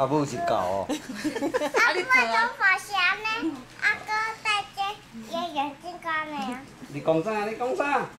阿母是狗哦。阿妹做发型呢，阿哥戴只眼镜干的呀。你讲啥？你讲啥？